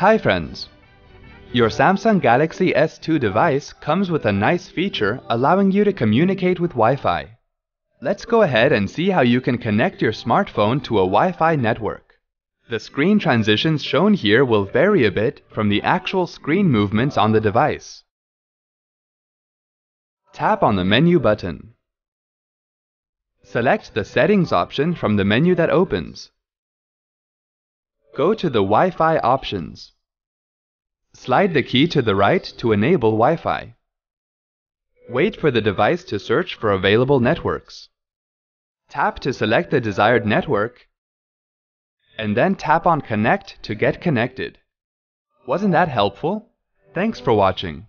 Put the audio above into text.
Hi friends! Your Samsung Galaxy S2 device comes with a nice feature allowing you to communicate with Wi-Fi. Let's go ahead and see how you can connect your smartphone to a Wi-Fi network. The screen transitions shown here will vary a bit from the actual screen movements on the device. Tap on the menu button. Select the Settings option from the menu that opens. Go to the Wi-Fi options. Slide the key to the right to enable Wi-Fi. Wait for the device to search for available networks. Tap to select the desired network and then tap on Connect to get connected. Wasn't that helpful? Thanks for watching.